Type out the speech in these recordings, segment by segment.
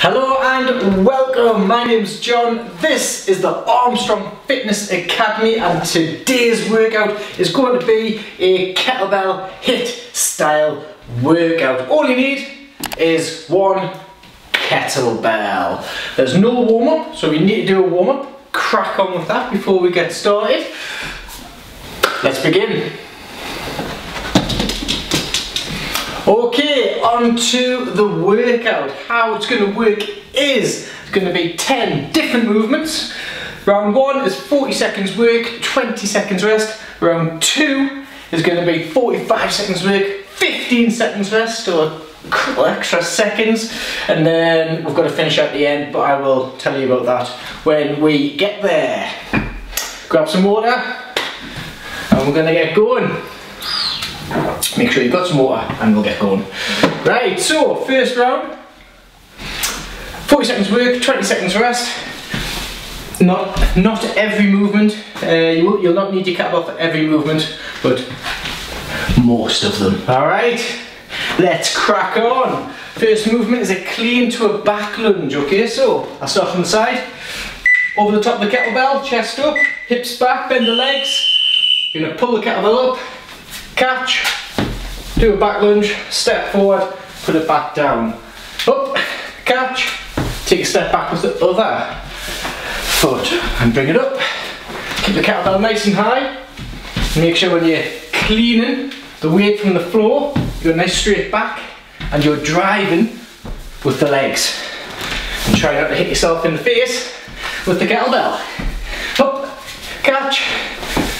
Hello and welcome, my name's John. This is the Armstrong Fitness Academy and today's workout is going to be a kettlebell HIIT style workout. All you need is one kettlebell. There's no warm up, so we need to do a warm up. Crack on with that before we get started. Let's begin. Okay, on to the workout. How it's going to work is it's going to be 10 different movements. Round one is 40 seconds work, 20 seconds rest. Round two is going to be 45 seconds work, 15 seconds rest, or a couple extra seconds. And then we've got to finish at the end, but I will tell you about that when we get there. Grab some water, and we're going to get going. Make sure you've got some water and we'll get going. Right, so first round, 40 seconds work, 20 seconds rest. Not, not every movement, uh, you will, you'll not need your kettlebell for every movement, but most of them. All right, let's crack on. First movement is a clean to a back lunge, okay? So I'll start from the side, over the top of the kettlebell, chest up, hips back, bend the legs. You're gonna pull the kettlebell up, catch, do a back lunge, step forward, put it back down. Up, catch, take a step back with the other foot and bring it up. Keep the kettlebell nice and high. Make sure when you're cleaning the weight from the floor, you're nice straight back and you're driving with the legs. And try not to hit yourself in the face with the kettlebell. Up, catch,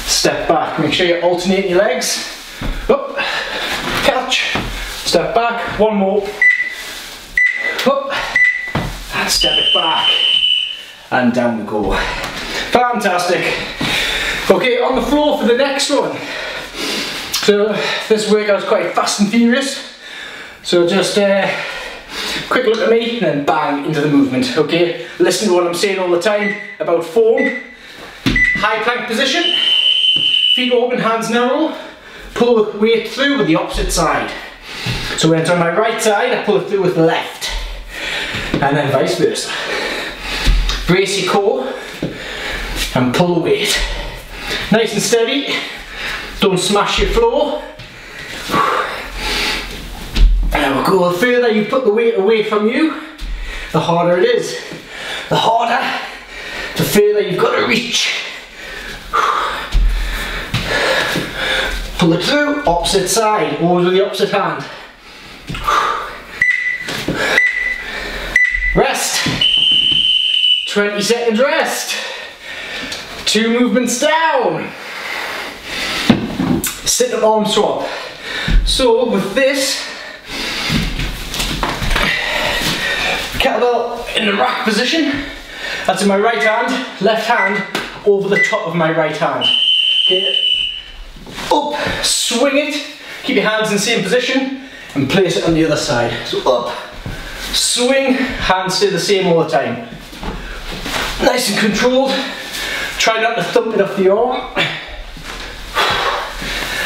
step back. Make sure you're alternating your legs up, catch, step back, one more, up, and step it back, and down we go. Fantastic. Okay, on the floor for the next one. So this workout is quite fast and furious. So just uh, quick look at me and then bang into the movement, okay? Listen to what I'm saying all the time about form. High plank position, feet open, hands narrow, pull the weight through with the opposite side. So when it's on my right side, I pull it through with the left. And then vice versa. Brace your core and pull the weight. Nice and steady. Don't smash your floor. And we'll go. The further you put the weight away from you, the harder it is. The harder, the further you've got to reach. Pull it through, opposite side, always with the opposite hand. Rest. 20 seconds rest. Two movements down. Sit up arm swap. So with this, kettlebell in the rack position, that's in my right hand, left hand over the top of my right hand. Okay, swing it, keep your hands in the same position and place it on the other side. So up, swing, hands stay the same all the time. Nice and controlled, try not to thump it off the arm.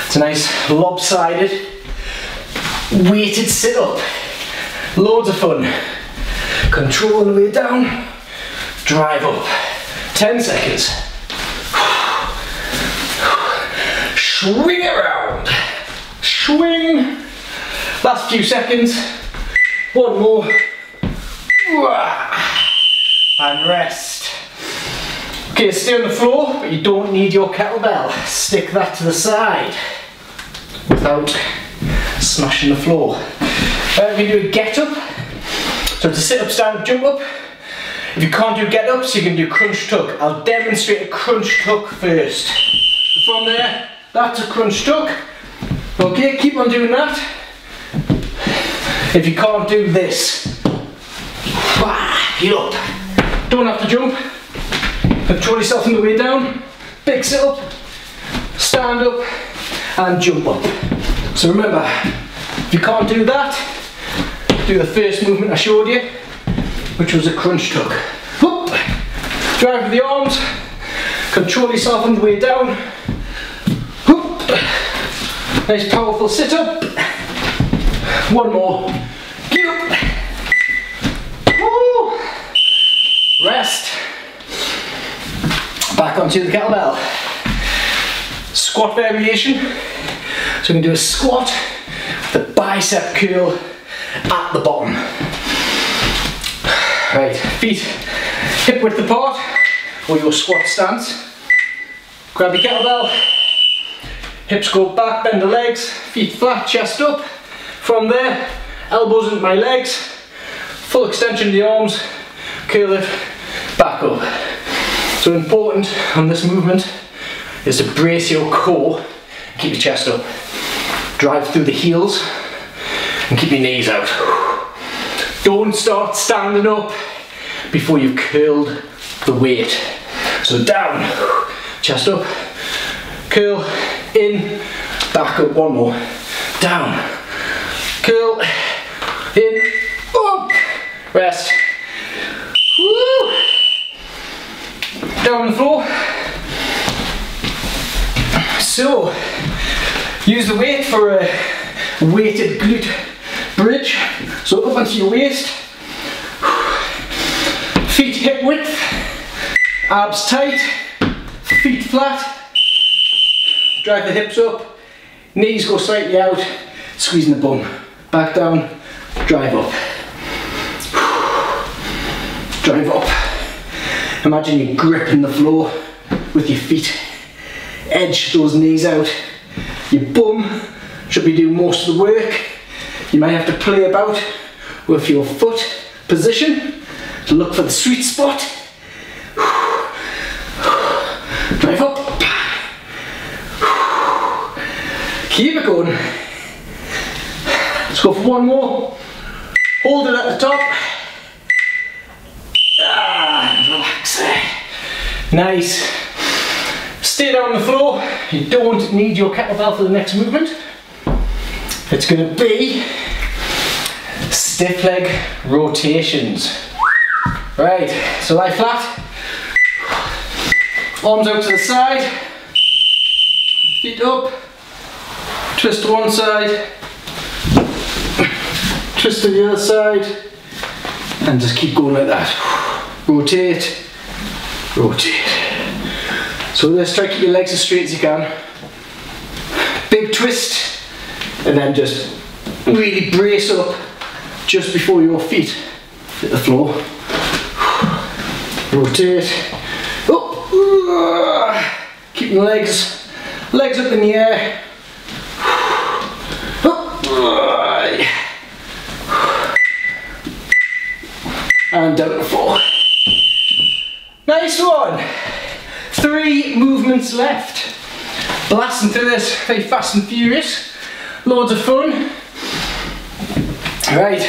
It's a nice lopsided, weighted sit up. Loads of fun. Control the way down, drive up. 10 seconds. Swing it around. Swing. Last few seconds. One more. And rest. Okay, stay on the floor, but you don't need your kettlebell. Stick that to the side without smashing the floor. Uh, we do a get up. So to sit up, stand up, jump up. If you can't do get ups, you can do crunch tuck. I'll demonstrate a crunch tuck first. From there, that's a crunch tuck. Okay, keep on doing that. If you can't do this, get up. Don't have to jump. Control yourself on the way down. Big sit up, stand up, and jump up. So remember, if you can't do that, do the first movement I showed you, which was a crunch tuck. Drive with the arms, control yourself on the way down, Nice powerful sit up. One more. Get up. Woo. Rest. Back onto the kettlebell. Squat variation. So we're gonna do a squat, the bicep curl at the bottom. Right, feet hip width apart, or your squat stance. Grab your kettlebell, hips go back, bend the legs, feet flat, chest up. From there, elbows into my legs, full extension of the arms, curl it back up. So important on this movement is to brace your core, keep your chest up. Drive through the heels and keep your knees out. Don't start standing up before you've curled the weight. So down, chest up, curl, in, back up, one more, down, curl, in, up, rest, Woo! down the floor. So, use the weight for a weighted glute bridge. So up onto your waist, feet hip width, abs tight, feet flat, drive the hips up, knees go slightly out, squeezing the bum, back down, drive up, drive up. Imagine you're gripping the floor with your feet, edge those knees out, your bum should be doing most of the work. You may have to play about with your foot position to look for the sweet spot. Let's go for one more. Hold it at the top. Ah, relax there. Nice. Stay down on the floor. You don't need your kettlebell for the next movement. It's going to be stiff leg rotations. Right, so lie flat, arms out to the side, feet up, twist one side, twist to the other side, and just keep going like that. Rotate, rotate. So let's try to keep your legs as straight as you can. Big twist, and then just really brace up just before your feet hit the floor. Rotate. Oh, keeping the legs, legs up in the air. And down floor. Nice one. Three movements left. Blasting through this very fast and furious. Loads of fun. Right,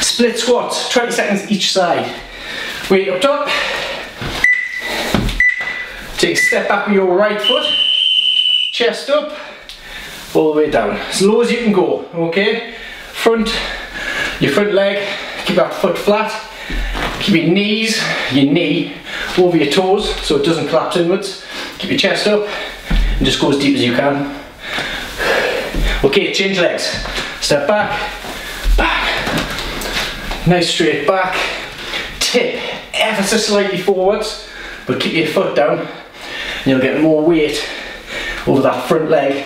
split squats, 20 seconds each side. Weight up top. Take a step back with your right foot. Chest up, all the way down. As low as you can go, okay? Front, your front leg, keep that foot flat. Keep your knees, your knee, over your toes so it doesn't collapse inwards. Keep your chest up and just go as deep as you can. Okay, change legs. Step back, back. Nice straight back. Tip ever so slightly forwards, but keep your foot down. And you'll get more weight over that front leg.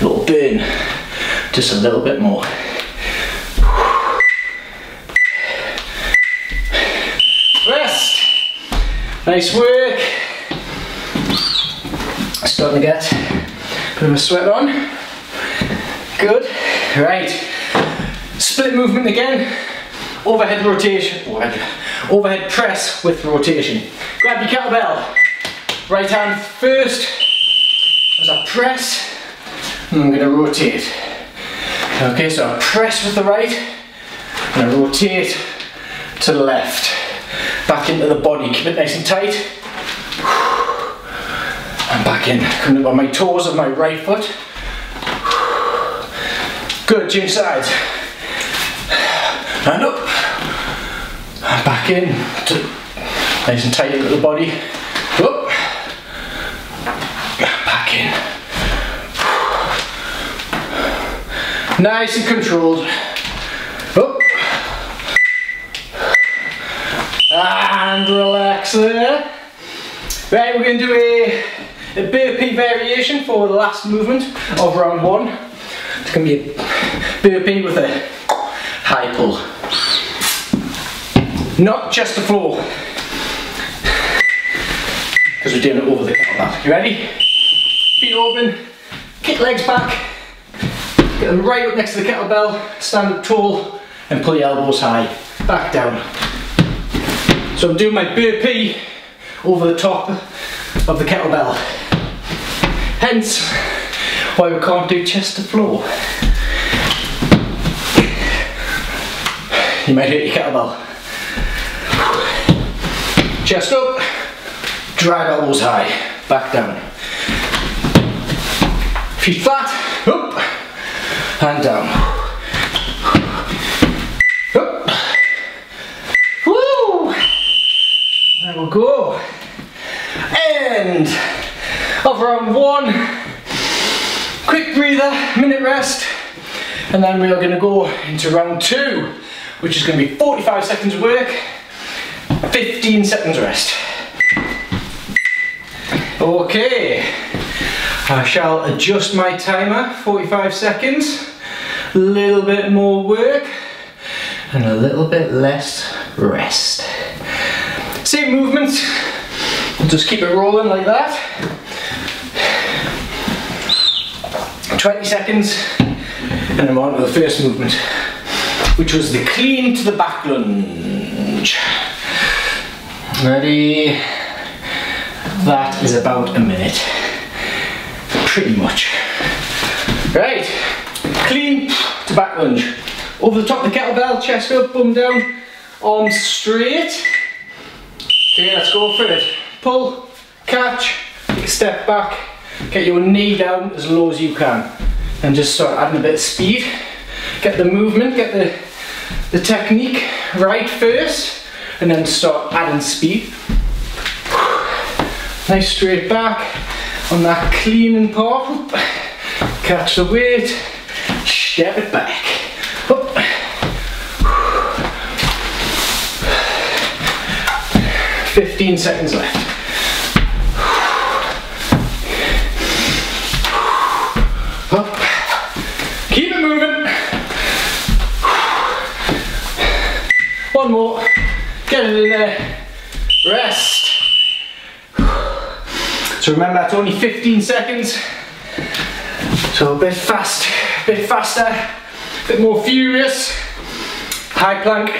It'll burn just a little bit more. Rest. Nice work. Starting to get a bit of a sweat on. Good. Right. Split movement again. Overhead rotation. Overhead, overhead press with rotation. Grab your kettlebell. Right hand first. As I press, and I'm going to rotate. Okay, so I press with the right, and I rotate to the left. Back into the body, keep it nice and tight. And back in, coming up on my toes of my right foot. Good, change sides. And up. And back in, nice and tight into the body. Nice and controlled. Up. And relax there. Right, we're going to do a, a burpee variation for the last movement of round one. It's going to be a burpee with a high pull. Not just the floor. Because we're doing it over the kettlebell. You ready? Feet open, kick legs back, get them right up next to the kettlebell, stand up tall and pull your elbows high. Back down. So I'm doing my burpee over the top of the kettlebell. Hence why we can't do chest to floor. You might hit your kettlebell. Chest up, drive elbows high, back down. Feet flat, up, and down. Up. Woo! There we go. End of round one. Quick breather, minute rest, and then we are going to go into round two, which is going to be 45 seconds of work, 15 seconds rest. Okay, I shall adjust my timer, 45 seconds, a little bit more work, and a little bit less rest. Same movements, just keep it rolling like that. 20 seconds, and I'm on to the first movement, which was the clean to the back lunge. Ready? That is about a minute. Pretty much. Right, clean to back lunge. Over the top of the kettlebell, chest up, bum down, arms straight. Okay, let's go for it. Pull, catch, step back, get your knee down as low as you can. And just start adding a bit of speed. Get the movement, get the, the technique right first, and then start adding speed. Nice straight back on that cleaning part. Catch the weight, step it back. Up. 15 seconds left. Keep it moving. One more. Get it in there. Rest. So remember that's only 15 seconds. So a bit fast, a bit faster, a bit more furious. High plank,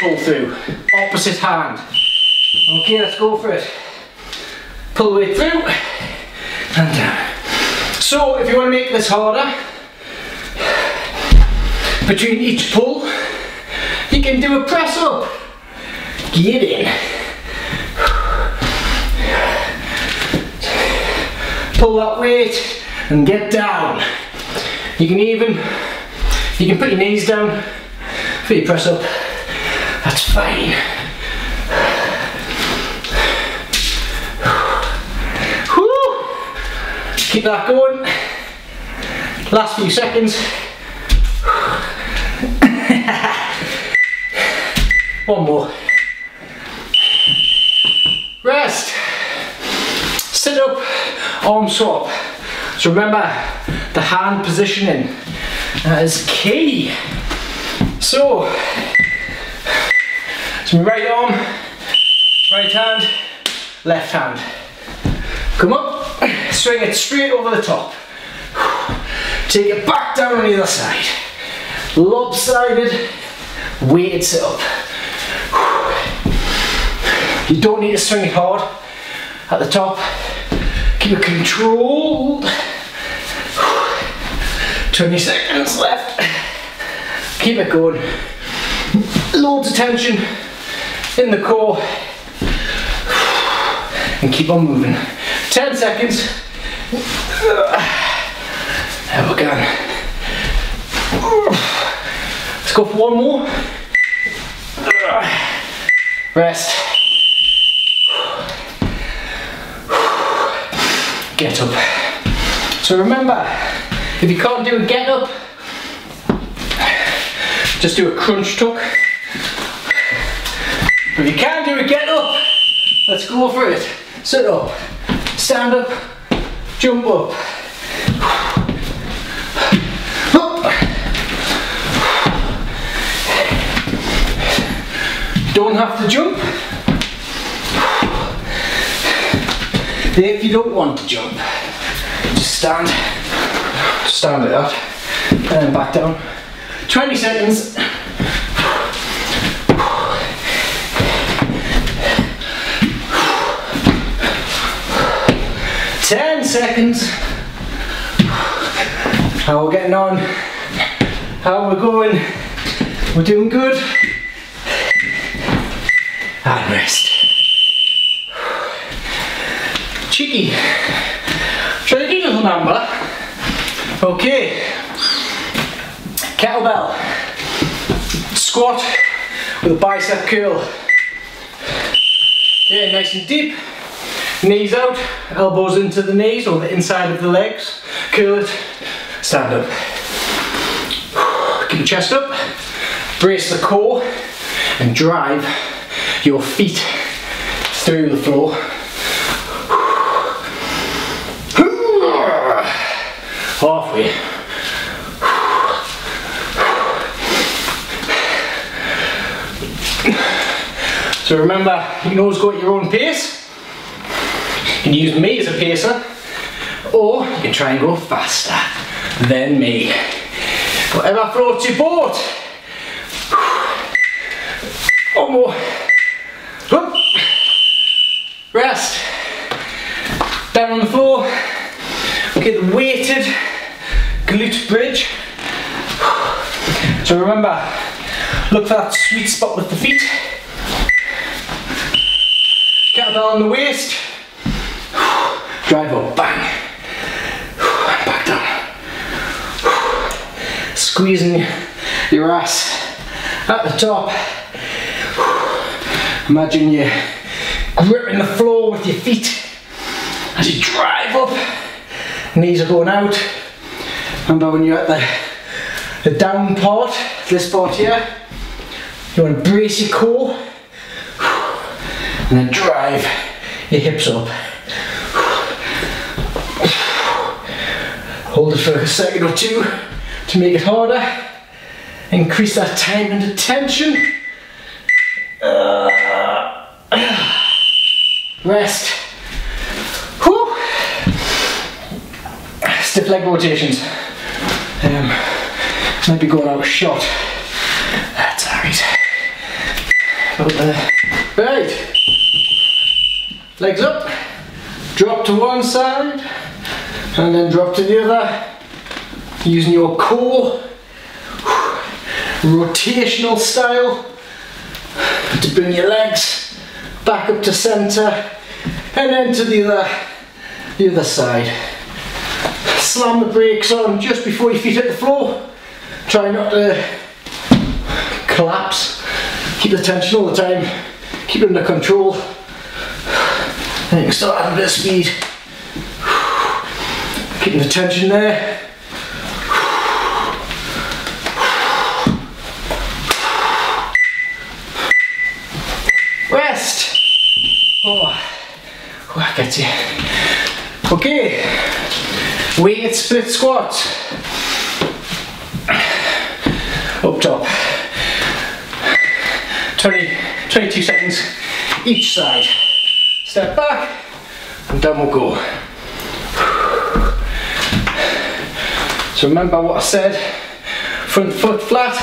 pull through. Opposite hand. Okay, let's go for it. Pull way through and down. So if you want to make this harder, between each pull, you can do a press up. Get in. Pull that weight and get down. You can even, you can put your knees down for your press up. That's fine. Keep that going. Last few seconds. One more. Rest. Sit up, arm swap. So remember, the hand positioning is key. So, right arm, right hand, left hand. Come up, swing it straight over the top. Take it back down on the other side. Lopsided, weighted sit up. You don't need to swing it hard at the top. It controlled. 20 seconds left. Keep it going. Loads of tension in the core. And keep on moving. 10 seconds. There we go. Let's go for one more. Rest. Get up. So remember, if you can't do a get up, just do a crunch tuck. If you can do a get up, Let's go for it. Sit up, stand up, jump up. Don't have to jump. If you don't want to jump, just stand, stand like that, and then back down. 20 seconds. Ten seconds. How we're getting on? How we're going? We're doing good. And rest. Cheeky. Cheeky little number. Okay. Kettlebell. Squat with a bicep curl. Okay, nice and deep. Knees out, elbows into the knees or the inside of the legs. Curl it, stand up. Keep your chest up, brace the core and drive your feet through the floor. Halfway. So remember, you can always go at your own pace. You can use me as a pacer, or you can try and go faster than me. Whatever floats your boat. One more. Rest. Down on the floor. Okay, the weighted glute bridge. So remember, look for that sweet spot with the feet. Kettlebell on the waist. Drive up, bang. And back down. Squeezing your ass at the top. Imagine you gripping the floor with your feet as you drive up. Knees are going out. Remember when you're at the, the down part, this part here, you want to brace your core and then drive your hips up. Hold it for a second or two to make it harder. Increase that time and attention. Uh, rest. Whew. Stiff leg rotations. Um, might be going out of shot. That's alright. About there. Right. Legs up. Drop to one side. And then drop to the other. Using your core. Rotational style. To bring your legs back up to centre. And then to the other, the other side. Slam the brakes on just before your feet hit the floor. Try not to collapse. Keep the tension all the time. Keep it under control. And you can start adding a bit of speed. Keeping the tension there. Rest. Oh, oh I get you. Okay, weighted split squat. Up top. 20, 22 seconds each side. Step back and down we'll go. So remember what I said, front foot flat,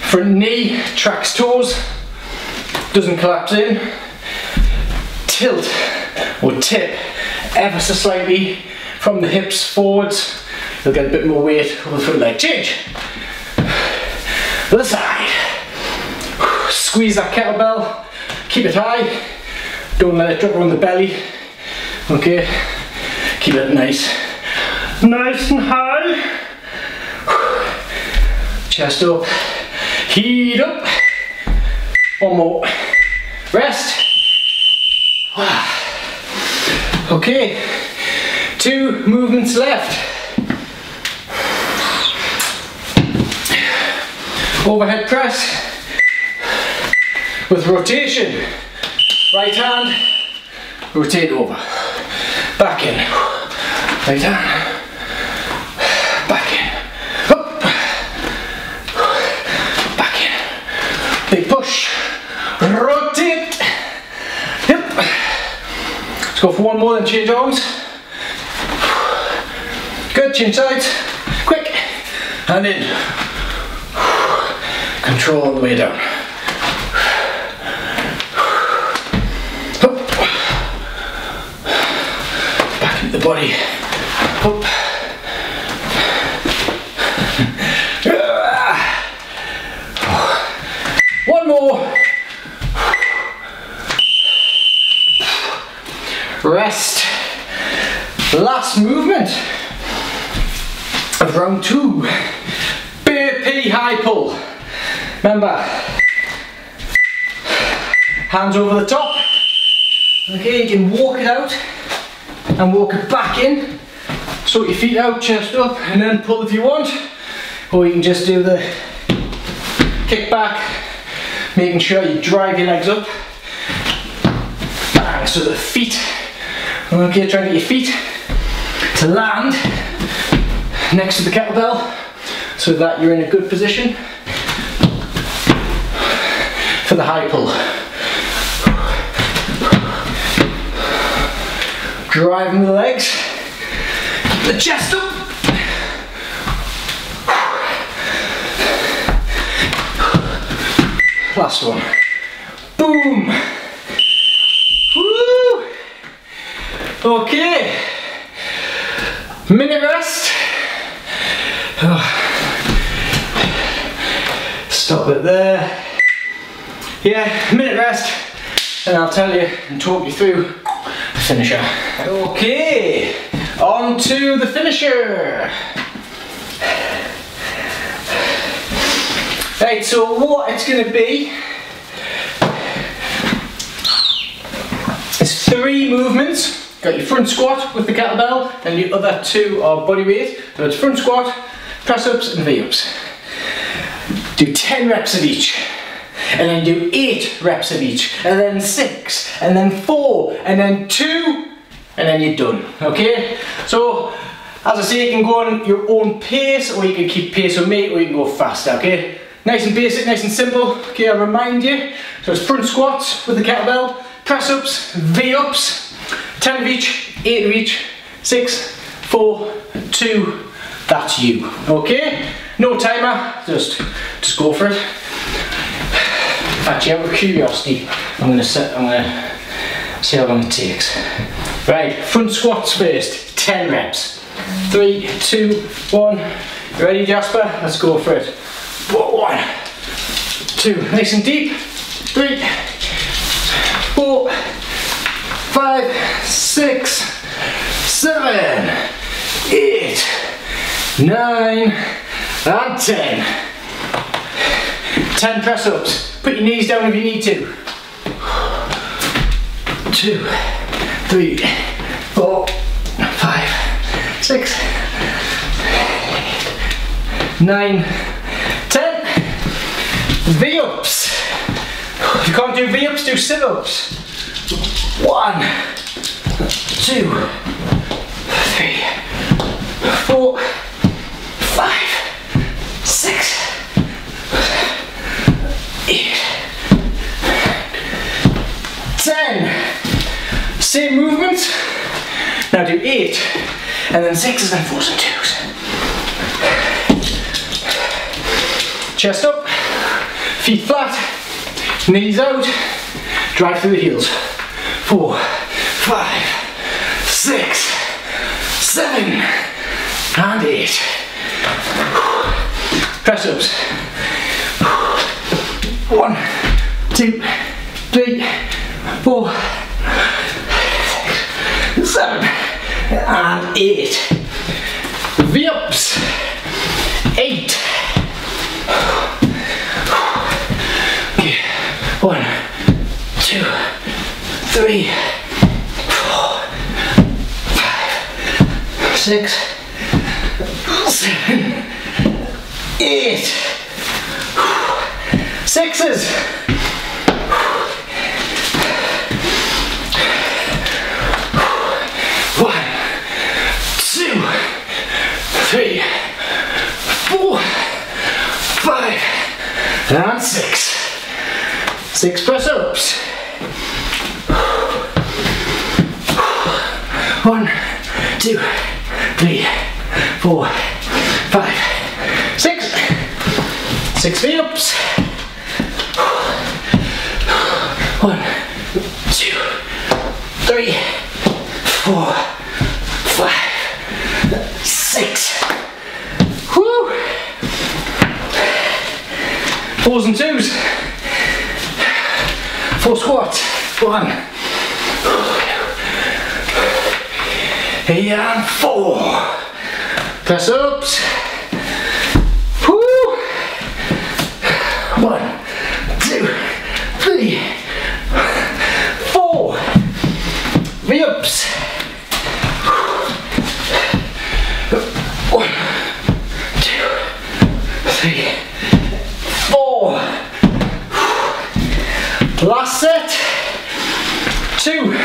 front knee tracks toes, doesn't collapse in, tilt or tip ever so slightly from the hips forwards, you'll get a bit more weight on the front leg. Change. Other side. Squeeze that kettlebell, keep it high, don't let it drop on the belly. Okay, keep it nice. Nice and high. Chest up, heat up. One more. Rest. Okay, two movements left. Overhead press with rotation. Right hand, rotate over. Back in. Right hand, back in. Up. Back in. Big push. Rotate. Yep. Let's go for one more then change arms. Good, change sides. Quick. And in. Control all the way down. Up. Back into the body. Up. One more. Rest. Last movement of round two. Burpee high pull. Remember, hands over the top. Okay, you can walk it out and walk it back in. Sort your feet out, chest up, and then pull if you want. Or you can just do the kick back, making sure you drive your legs up. Bang, so the feet. Okay, try and get your feet to land next to the kettlebell so that you're in a good position for the high pull. Driving the legs, the chest up. Last one. Boom. Woo. Okay. Minute rest. Stop it there. Yeah, minute rest, and I'll tell you and talk you through the finisher. Okay, on to the finisher. Right, so what it's going to be is three movements. Got your front squat with the kettlebell, and the other two are body weight. So it's front squat, press ups, and V ups. Do 10 reps of each and then do eight reps of each, and then six, and then four, and then two, and then you're done, okay? So, as I say, you can go on your own pace, or you can keep pace with me, or you can go faster, okay? Nice and basic, nice and simple, okay, I'll remind you. So it's front squats with the kettlebell, press ups, V-ups, 10 of each, 8 of each, 6, 4, 2, that's you, okay? No timer, just, just go for it. Actually, out of curiosity, I'm gonna set. I'm gonna see how long it takes. Right, front squats first. Ten reps. Three, two, one. You ready, Jasper? Let's go for it. One, two, nice and deep. Three, four, five, six, seven, nine, and ten. 10 press ups. Put your knees down if you need to. Two, three, four, five, six, nine, ten. V ups. If you can't do V ups, do sit ups. One, two, three, four, Same movement. Now do eight, and then sixes and fours and twos. Chest up, feet flat, knees out, drive through the heels. Four, five, six, seven, and eight. Press ups. One, two, three, four, seven, and eight. V ups. Eight. Okay. One, two, three, four, five, six, seven, eight. Sixes. Three, four, five, and six. Six press ups. One, two, three, four, five, six. Six V ups. One, two, three, four, five, six. Woo! Fours and twos. Four squats. One. And four. Press ups. Woo! One, two, three, four. V-ups. One, two, three, four. Last set. Two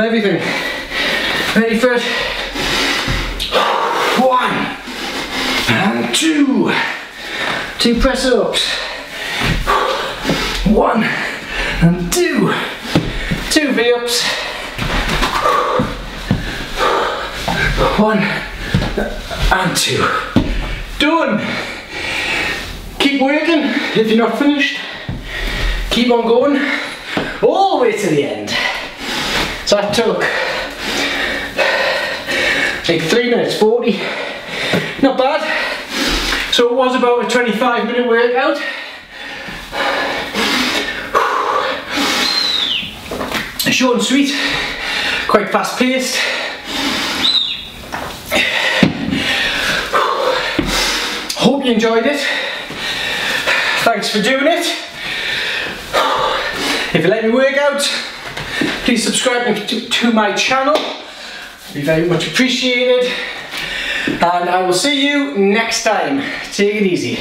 everything. Ready for it? One and two. Two press ups. One and two. Two V ups. One and two. Done. Keep working if you're not finished. Keep on going all the way to the end. So that took like 3 minutes 40. Not bad. So it was about a 25 minute workout. Short and sweet, quite fast paced. Hope you enjoyed it. Thanks for doing it. If you like me work out, please subscribe to, to my channel. Be very much appreciated. And I will see you next time. Take it easy.